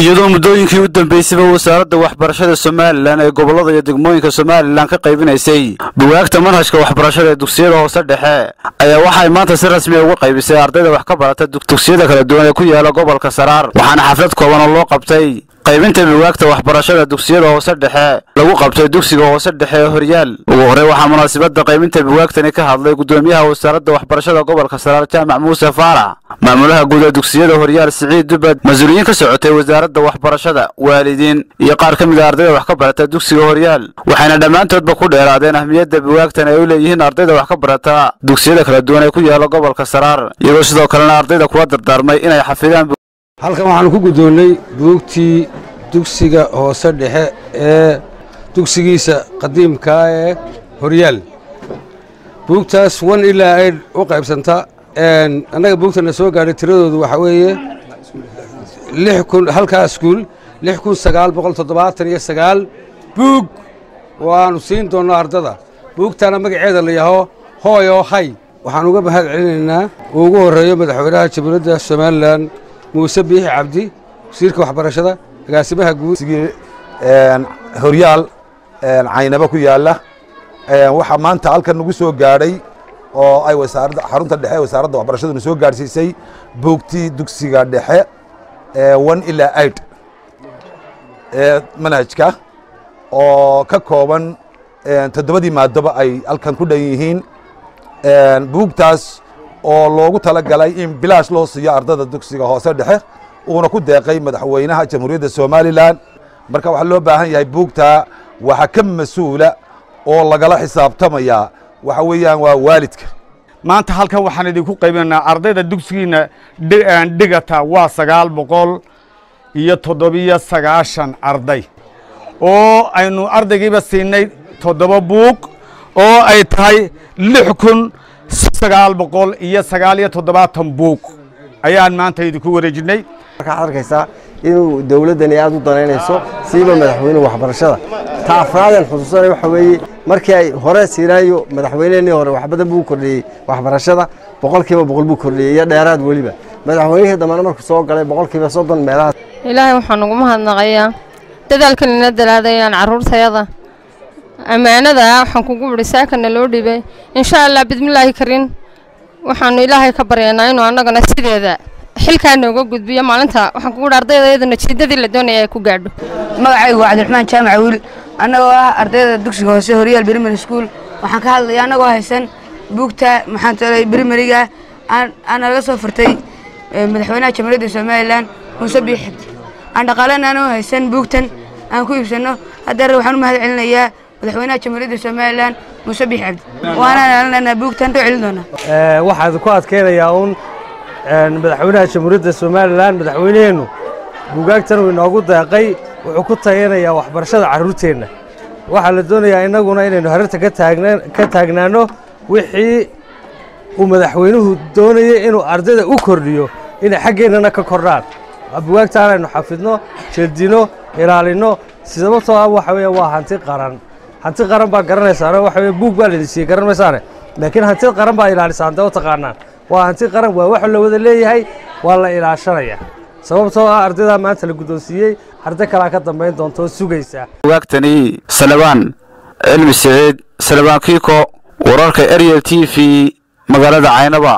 iyadoo muddooyinkii u dambeysayba wasaaradda waxbarashada somalilan ee gobollada iyo degmooyinka somalilan ka qaybinaysay. Bugaagta manhajka waxbarashada ee dugsiyada hoose dhexe ayaa waxay maanta si rasmiya uga qaybisay ardayda wax ka barata dugsiyada kala duwan ee ku yaalla gobolka saraar waxaana xaflad kooban oo loo qabtay qaybinta bugaagta waxbarashada dugsiyada hoose dhexe lagu qabtay dugsiga hoose dhexe ee horyaal. Ugu horey waxaa munaasabadda qaybinta bugaagtani ka hadlay gudoomiyaha wasaaradda waxbarashada gobolka saraar jaamac muuse faarax maamulaha guud ee dugsiyada horyaal siciid dubad mas'uuliyiin ka socotay wasaaradda waxbarashada waalidiin iyo qaar ka mid a ardayda wax ka barata dugsiga horyaal waxayna dhammaantoodba ku dheeraadeen ahmiyadda bugaagtan ay u leeyihiin ardayda wax ka barata dugsiyada kala duwan ee ku yaalla gobolka saraar. Iyagoo sidoo kalena ardayda kula dardaarmay inay xafidaan halkan waxaanu ku guddoonnay buugtii dugsiga hoose dhexe ee dugsigiisa qadiimkaa ee horyaal buugtaas wan ilaa ayd u qaybsanta annaga buugtana soo gaadhay tiradoodu waxaa weeye halkaa iskuul lix kun sagaal boqol toddobaatan iyo sagaal. Buug waannu siin doonnaa ardada. Buugtaana magaceeda la yaho hooy oo hay. Waxaan uga mahad celinaynaa ugu horreeyo madaxweynaha jamhuuriyadda somalilan muuse biixi cabdi wasiirka waxbarashada agaasimaha guud. Horyaal caynaba ku yaalla. Waxaa maanta halkan nagu soo gaadhay oo ay wasaaradda xarunta dhexe wasaaradda waxbarashaduna soo gaadhsiisay buugtii dugsiga dhexe one ilaa aid ee manhajka oo ka kooban toddobadii maadoba ay halkan ku dhan yihiin. Buugtaas oo loogu tala galay in bilaash loo siiyo ardada dugsiga hoose dhexe uuna ku deeqay madaxweynaha jamhuuriyadda somalilan marka waxaa loo baahan yahay buugtaa waxa ka mas'uula oo lagala xisaabtamayaa waxa weeyaan waa waalidka. Maanta halkan waxaan idinku qaybinaynaa ardayda dugsigiina dhigata waa sagaal boqol iyo toddobiyo sagaashan arday. Oo aynu ardaygiiba siinay toddoba buug oo ay tahay lix kun sagaal boqol iyo sagaal iyo toddobaatan buug. Ayaan maanta idinku wareejinay. Markaad arkaysaa inuu dowladdani aad u danaynayso siiba madaxweynuhu waxbarashada. Ta afraadan xusuusanay waxa weeye markii ay hore siiraayo madaxweynehennii hore wax badan buu kordhiyey waxbarashada boqolkiiba boqol buu kordhiyey iyo dheeraad weliba. Madaxweynihii dambana markuu soo galay boqolkiiba soddon meelahaas. Ilaahay waxaan ugu mahadnaqayaa dadaalkan ina dalaadayaan carruurtayada ammaanada waxaan kugu idhi saakana loo dhibay. Insha allah bidmillaahi karin waxaanu ilaahay ka baryaynaa inuu annagana sideeda xilkaa nooga gudbiyo maalinta. Waxaan kugu idhi ardaydayaduna jiidadii la doonaya ay ku gaadho. Magacaygu waa cabdiraxmaan jaamac wiil annagoo ah ardayda dugsiga hoose horyaal brimary school. Waxaan ka hadlaya annagoo haysan buugta maxaan talay brimariga aan laga soo furtay madaxweynaha jamhuuriyadda somalilan muuse biixi aan dhaqaalena haysan buugtan aan ku iibsanno haddeer waxaan u mahad celinayaa madaxweynaha jamhuuriyadda somalilan muuse biixi cabdi. Waanaan elananaa buugtan soo celin doonaa. Waxaan ku adkaynayaa uun madaxweynaha jamhuuriyadda somalilan madaxweyneheennu buugaagtan uu inoogu deeqay wuxuu ku tayanayaa waxbarashada carruurteenna waxaa la doonayaa innaguna inaynu harinta ka taagnaanno wixii uu madaxweynuhu doonayay inuu ardayda u kordhiyo inay xaggeennana ka kordhaan. Bugaagtaan aynu xafidno jeedino ilaalinno sababtoo ah waxa weeye waa hanti qaran hanti qaran baa garanaysaano waxa weye buug baa laidin siiyey garan maysaane laakiin hanti qaran baa ilaalisaan dee u taqaanaan waa hanti qaran waa waxa la wada leeyahay waa la ilaashanaya. Sababtoo ah ardaydaa maanta la guddoonsiiyey arday kalaa ka dambayn doonta oo sugaysa. Bugaagtani salabaan cilmi siciid salabaan kiiko wararka ariel t v magaalada caynaba